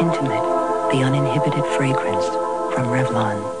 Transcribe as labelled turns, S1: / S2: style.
S1: intimate, the uninhibited fragrance from Revlon.